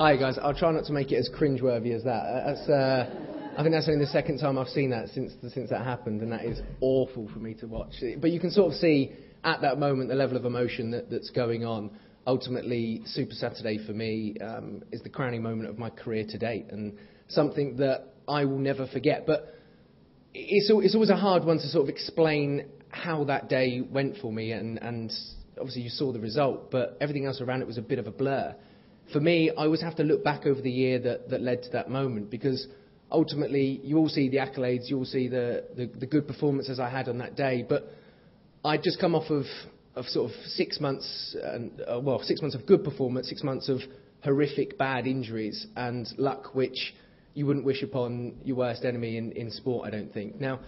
Hi guys, I'll try not to make it as cringeworthy as that. That's, uh, I think that's only the second time I've seen that since since that happened, and that is awful for me to watch. But you can sort of see at that moment the level of emotion that, that's going on. Ultimately, Super Saturday for me um, is the crowning moment of my career to date, and something that I will never forget. But it's, it's always a hard one to sort of explain how that day went for me, and, and obviously you saw the result, but everything else around it was a bit of a blur. For me, I always have to look back over the year that, that led to that moment because ultimately you all see the accolades, you all see the, the, the good performances I had on that day, but I'd just come off of, of sort of six months, and, uh, well, six months of good performance, six months of horrific bad injuries and luck, which you wouldn't wish upon your worst enemy in, in sport, I don't think. Now,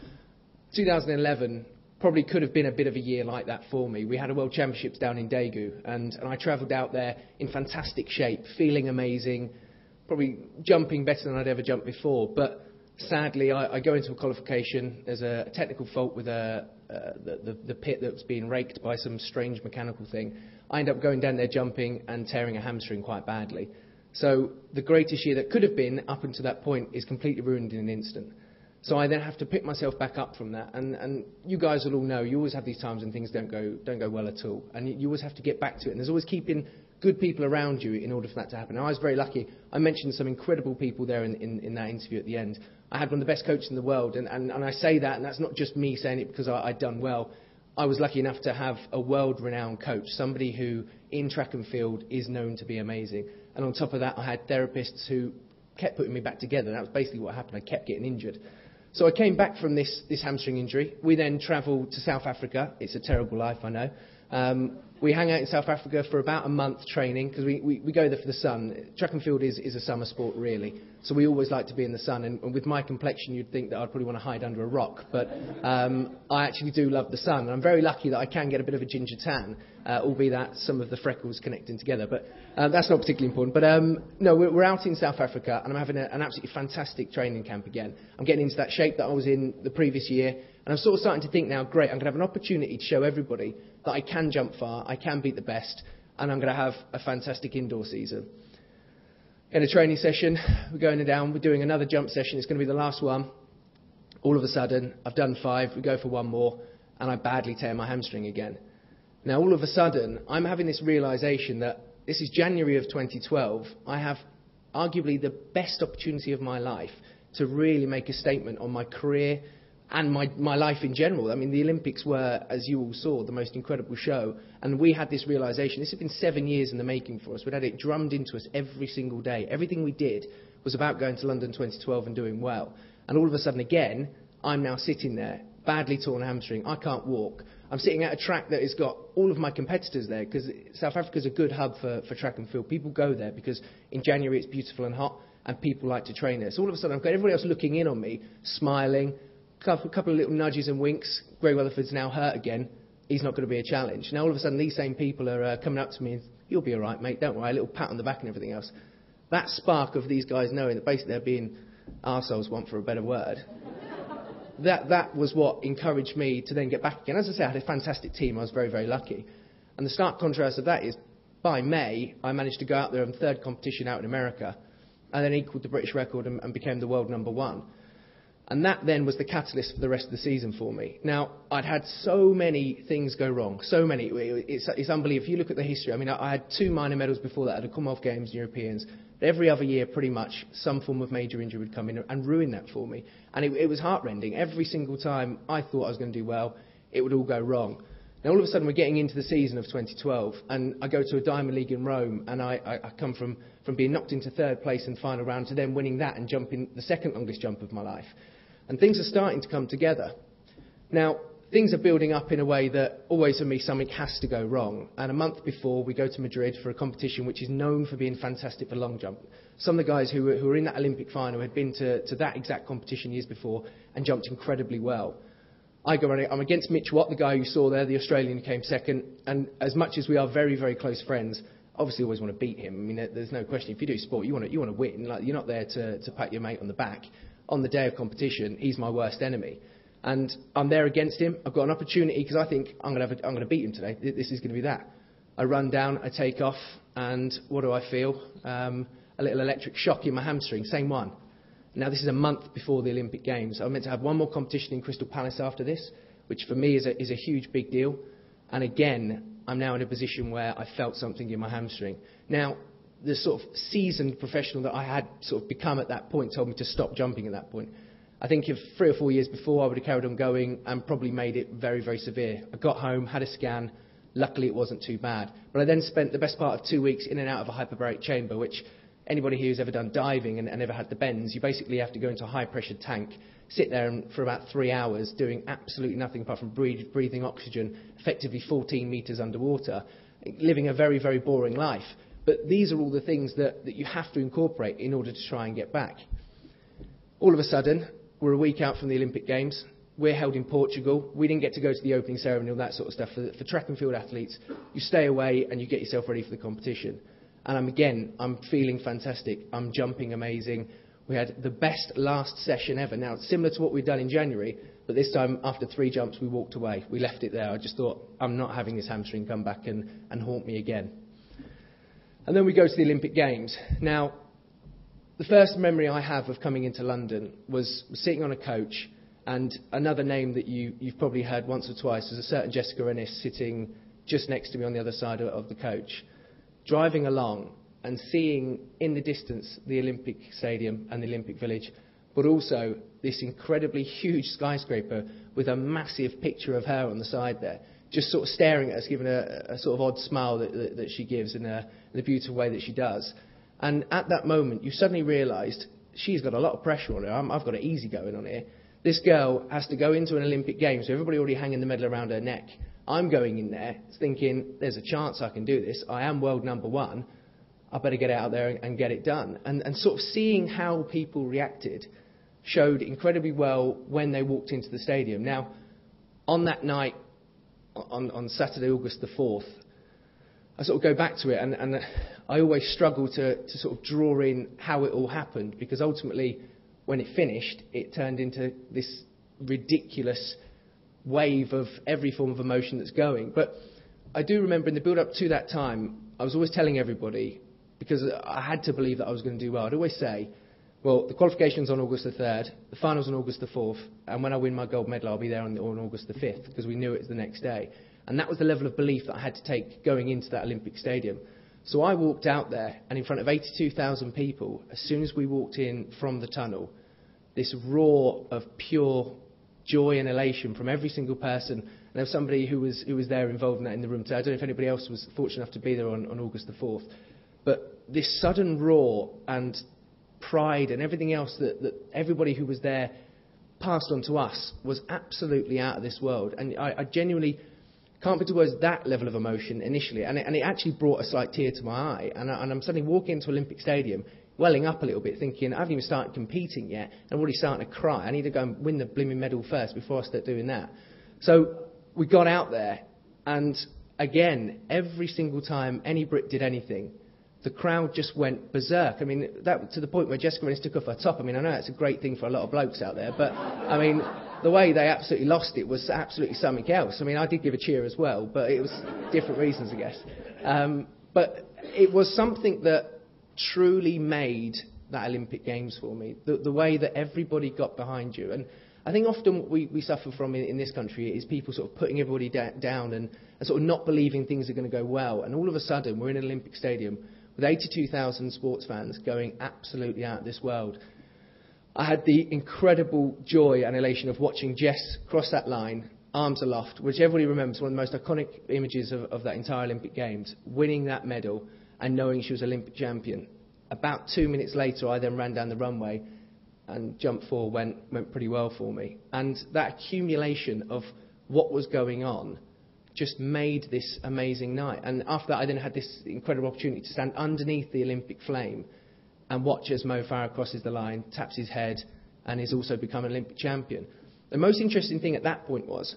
2011 probably could have been a bit of a year like that for me. We had a World Championships down in Daegu, and, and I travelled out there in fantastic shape, feeling amazing, probably jumping better than I'd ever jumped before. But sadly, I, I go into a qualification. There's a technical fault with a, uh, the, the, the pit that's being raked by some strange mechanical thing. I end up going down there jumping and tearing a hamstring quite badly. So the greatest year that could have been up until that point is completely ruined in an instant. So I then have to pick myself back up from that. And, and you guys will all know, you always have these times when things don't go, don't go well at all. And you, always have to get back to it. And there's always keeping good people around you in order for that to happen. And I was very lucky. I mentioned some incredible people there in, in, in that interview at the end. I had one of the best coaches in the world. And, and, and I say that, and that's not just me saying it because I, I'd done well. I was lucky enough to have a world renowned coach, somebody who in track and field is known to be amazing. And on top of that, I had therapists who kept putting me back together. That was basically what happened. I kept getting injured. So I came back from this, this hamstring injury. We then travelled to South Africa. It's a terrible life, I know. Um, we hang out in South Africa for about a month training because we, we, we, go there for the sun. Track and field is, is a summer sport, really. So we always like to be in the sun. And, and with my complexion, you'd think that I'd probably want to hide under a rock. But um, I actually do love the sun. And I'm very lucky that I can get a bit of a ginger tan, uh, albeit that some of the freckles connecting together. But uh, that's not particularly important. But um, no, we're, we're, out in South Africa and I'm having a, an absolutely fantastic training camp again. I'm getting into that shape that I was in the previous year. And I'm sort of starting to think now, great, I'm going to have an opportunity to show everybody that I can jump far, I can beat the best, and I'm going to have a fantastic indoor season. In a training session, we're going down, we're doing another jump session, it's going to be the last one. All of a sudden, I've done five, we go for one more, and I badly tear my hamstring again. Now, all of a sudden, I'm having this realization that this is January of 2012. I have arguably the best opportunity of my life to really make a statement on my career and my, my life in general. I mean, the Olympics were, as you all saw, the most incredible show. And we had this realization. This had been seven years in the making for us. We'd had it drummed into us every single day. Everything we did was about going to London 2012 and doing well. And all of a sudden, again, I'm now sitting there, badly torn hamstring. I can't walk. I'm sitting at a track that has got all of my competitors there because South Africa is a good hub for, for track and field. People go there because in January it's beautiful and hot and people like to train there. So all of a sudden I've got everybody else looking in on me, smiling, couple, couple of little nudges and winks. Greg Rutherford's now hurt again. He's not going to be a challenge. Now all of a sudden these same people are uh, coming up to me and you'll be all right, mate. Don't worry. A little pat on the back and everything else. That spark of these guys knowing that basically they're being arseholes, want for a better word. that that was what encouraged me to then get back again. As I say, I had a fantastic team. I was very very lucky. And the stark contrast of that is, by May, I managed to go out there and third competition out in America, and then equalled the British record and, and became the world number one. And that then was the catalyst for the rest of the season for me. Now, I'd had so many things go wrong, so many. It's, it's unbelievable. If you look at the history, I mean, I, I had two minor medals before that at the Commonwealth Games Europeans. Every other year, pretty much, some form of major injury would come in and ruin that for me. And it, it was heartrending. Every single time I thought I was going to do well, it would all go wrong. Now, all of a sudden, we're getting into the season of 2012, and I go to a Diamond League in Rome, and I, I, I come from, from being knocked into third place in final round to then winning that and jumping the second longest jump of my life. And things are starting to come together. Now, things are building up in a way that always for me something has to go wrong. And a month before, we go to Madrid for a competition which is known for being fantastic for long jump. Some of the guys who were, who were in that Olympic final had been to, to that exact competition years before and jumped incredibly well. I go running. I'm against Mitch Watt, the guy you saw there, the Australian who came second. And as much as we are very, very close friends, obviously always want to beat him. I mean, there's no question. If you do sport, you want to, you want to win. Like, you're not there to, to pat your mate on the back on the day of competition, he's my worst enemy. And I'm there against him. I've got an opportunity because I think I'm going, to beat him today. This is going to be that. I run down, I take off, and what do I feel? Um, a little electric shock in my hamstring, same one. Now, this is a month before the Olympic Games. I'm meant to have one more competition in Crystal Palace after this, which for me is a, is a huge big deal. And again, I'm now in a position where I felt something in my hamstring. Now, the sort of seasoned professional that I had sort of become at that point told me to stop jumping at that point. I think if three or four years before I would have carried on going and probably made it very, very severe. I got home, had a scan. Luckily, it wasn't too bad. But I then spent the best part of two weeks in and out of a hyperbaric chamber, which anybody who's ever done diving and, and ever had the bends, you basically have to go into a high pressure tank, sit there and, for about three hours doing absolutely nothing apart from breathe, breathing oxygen, effectively 14 metres underwater, living a very, very boring life. But these are all the things that, that you have to incorporate in order to try and get back. All of a sudden, we're a week out from the Olympic Games. We're held in Portugal. We didn't get to go to the opening ceremony, all that sort of stuff. For, for track and field athletes, you stay away and you get yourself ready for the competition. And I'm, again, I'm feeling fantastic. I'm jumping amazing. We had the best last session ever. Now, similar to what we'd done in January, but this time, after three jumps, we walked away. We left it there. I just thought, I'm not having this hamstring come back and, and haunt me again. And then we go to the Olympic Games. Now, the first memory I have of coming into London was sitting on a coach, and another name that you, you've probably heard once or twice is a certain Jessica Ennis sitting just next to me on the other side of, of the coach driving along and seeing in the distance the Olympic Stadium and the Olympic Village, but also this incredibly huge skyscraper with a massive picture of her on the side there, just sort of staring at us, giving a, a sort of odd smile that, that, that she gives in, a, in the beautiful way that she does. And at that moment, you suddenly realised she's got a lot of pressure on her. i have got it easy going on here. This girl has to go into an Olympic game, so everybody already hanging the medal around her neck. I'm going in there thinking, there's a chance I can do this. I am world number one. I better get out there and, get it done. And, and sort of seeing how people reacted showed incredibly well when they walked into the stadium. Now, on that night, on, on Saturday, August the 4th, I sort of go back to it and, and I always struggle to, to sort of draw in how it all happened because ultimately, when it finished, it turned into this ridiculous wave of every form of emotion that's going. But I do remember in the build up to that time, I was always telling everybody, because I had to believe that I was going to do well, I'd always say, well, the qualification's on August the 3rd, the final's on August the 4th, and when I win my gold medal, I'll be there on, on August the 5th, because we knew it was the next day. And that was the level of belief that I had to take going into that Olympic Stadium. So I walked out there, and in front of 82,000 people, as soon as we walked in from the tunnel, this roar of pure joy and elation from every single person. And there was somebody who was, who was there involved in that in the room. So I don't know if anybody else was fortunate enough to be there on, on August the 4th. But this sudden roar and pride and everything else that, that everybody who was there passed on to us was absolutely out of this world. And I, I genuinely can't put towards that level of emotion initially. And it, and it actually brought a slight tear to my eye. And, I, and I'm suddenly walking into Olympic Stadium welling up a little bit, thinking, I haven't even started competing yet, and I'm already starting to cry. I need to go and win the blooming medal first before I start doing that. So we got out there, and again, every single time any Brit did anything, the crowd just went berserk. I mean, that to the point where Jessica Ennis took off her top. I mean, I know it's a great thing for a lot of blokes out there, but I mean, the way they absolutely lost it was absolutely something else. I mean, I did give a cheer as well, but it was different reasons, I guess. Um, but it was something that truly made that Olympic Games for me. The, the way that everybody got behind you. And I think often what we, we suffer from in, in this country is people sort of putting everybody da- down and, and sort of not believing things are going to go well. And all of a sudden, we're in an Olympic stadium with 82,000 sports fans going absolutely out of this world. I had the incredible joy and elation of watching Jess cross that line, arms aloft, which everybody remembers one of the most iconic images of, of that entire Olympic Games, winning that medal and knowing she was Olympic champion. About two minutes later, I then ran down the runway and jump four went, went pretty well for me. And that accumulation of what was going on just made this amazing night. And after that, I then had this incredible opportunity to stand underneath the Olympic flame and watch as Mo Farah crosses the line, taps his head, and is also become an Olympic champion. The most interesting thing at that point was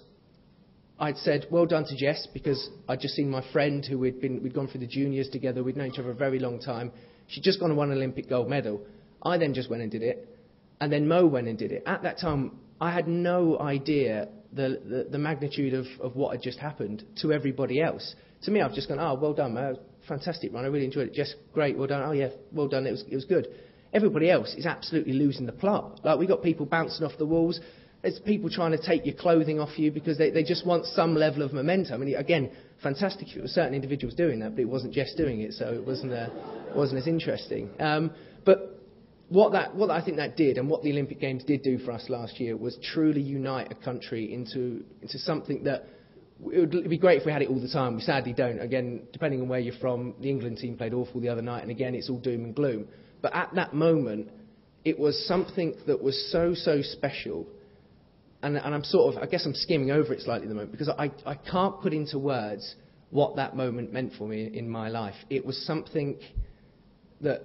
I'd said, well done to Jess, because I'd just seen my friend who we'd, been, we'd gone through the juniors together, we'd known each other a very long time. She'd just gone and won an Olympic gold medal. I then just went and did it, and then Mo went and did it. At that time, I had no idea the, the, magnitude of, of what had just happened to everybody else. To me, I've just gone, oh, well done, Mo, fantastic run. I really enjoyed it. Jess, great. Well done. Oh, yeah, well done. It was, it was good. Everybody else is absolutely losing the plot. Like, we've got people bouncing off the walls. There's people trying to take your clothing off you because they, they just want some level of momentum. I mean, again, fantastic. There were certain individuals doing that, but it wasn't Jess doing it, so it wasn't, uh, wasn't as interesting. Um, but what, that, what I think that did, and what the Olympic Games did do for us last year, was truly unite a country into, into something that it would be great if we had it all the time. We sadly don't. Again, depending on where you're from, the England team played awful the other night, and again, it's all doom and gloom. But at that moment, it was something that was so, so special. And, and I'm sort of, I guess I'm skimming over it slightly at the moment because I, I can't put into words what that moment meant for me in my life. It was something that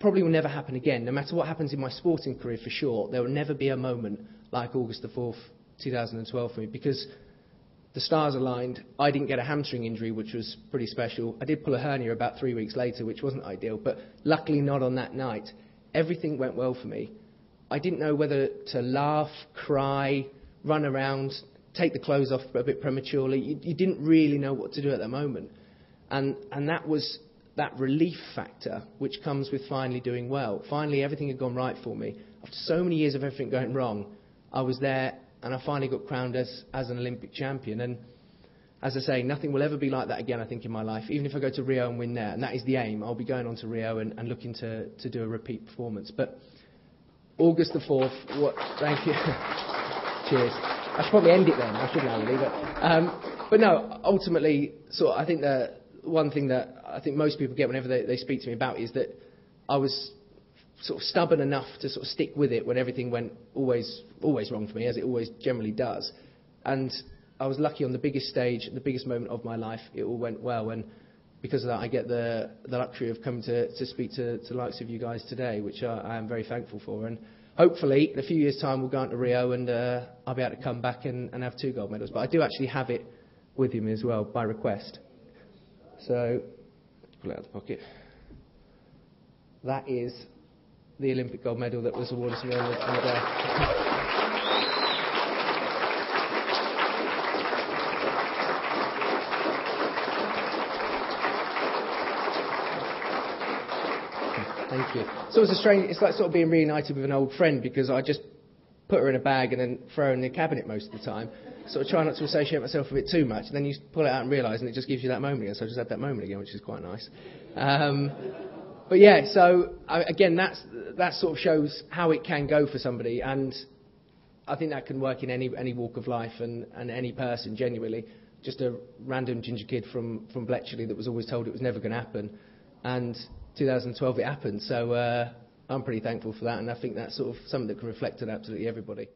probably will never happen again. No matter what happens in my sporting career, for sure, there will never be a moment like August the 4th, 2012 for me because the stars aligned. I didn't get a hamstring injury, which was pretty special. I did pull a hernia about three weeks later, which wasn't ideal, but luckily not on that night. Everything went well for me. I didn't know whether to laugh, cry, run around, take the clothes off a bit prematurely. You, you didn't really know what to do at that moment. And, and that was that relief factor which comes with finally doing well. Finally, everything had gone right for me. After so many years of everything going wrong, I was there and I finally got crowned as, as an Olympic champion. And as I say, nothing will ever be like that again, I think, in my life, even if I go to Rio and win there. And that is the aim. I'll be going on to Rio and, and looking to, to do a repeat performance. But August the 4th, what, thank you. Cheers. I should probably end it then. I shouldn't really. But, um, but no, ultimately, so I think the one thing that I think most people get whenever they, they speak to me about is that I was sort of stubborn enough to sort of stick with it when everything went always always wrong for me, as it always generally does. And I was lucky on the biggest stage, the biggest moment of my life, it all went well. And because of that, I get the, the luxury of coming to, to speak to, to the likes of you guys today, which I, I am very thankful for. And hopefully, in a few years' time, we'll go on to Rio and uh, I'll be able to come back and, and have two gold medals. But I do actually have it with me as well by request. So, pull it out of the pocket. That is the Olympic gold medal that was awarded to me on the, day. Thank you. So it's a strange. It's like sort of being reunited with an old friend because I just put her in a bag and then throw her in the cabinet most of the time. Sort of try not to associate myself with it too much. And then you pull it out and realise, and it just gives you that moment again. So I just had that moment again, which is quite nice. Um, but yeah, so I, again, that's, that sort of shows how it can go for somebody, and I think that can work in any, any walk of life and, and any person, genuinely. Just a random ginger kid from, from Bletchley that was always told it was never going to happen, and 2012 it happened. So uh, I'm pretty thankful for that, and I think that's sort of something that can reflect on absolutely everybody.